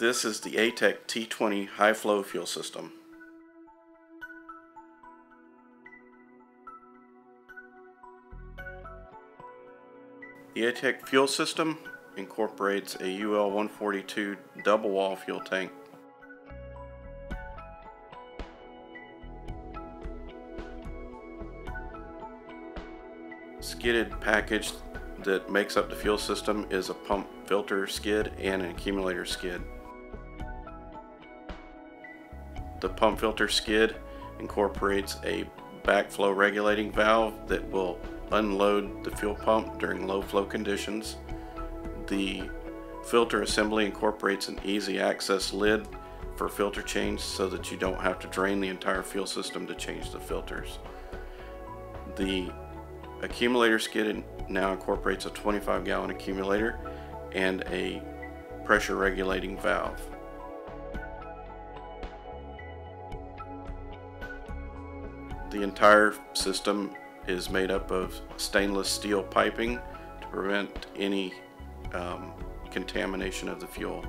This is the ATEC T20 high flow fuel system. The ATEC fuel system incorporates a UL 142 double wall fuel tank. Skidded package that makes up the fuel system is a pump filter skid and an accumulator skid. The pump filter skid incorporates a backflow regulating valve that will unload the fuel pump during low flow conditions. The filter assembly incorporates an easy access lid for filter change so that you don't have to drain the entire fuel system to change the filters. The accumulator skid now incorporates a 25 gallon accumulator and a pressure regulating valve. The entire system is made up of stainless steel piping to prevent any um, contamination of the fuel.